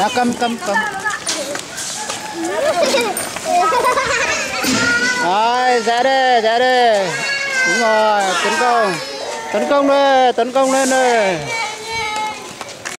Đã cầm cầm cầm. Rồi, ra đi, ra đi. Đúng rồi, tấn công. Tấn công đây, tấn công lên đây.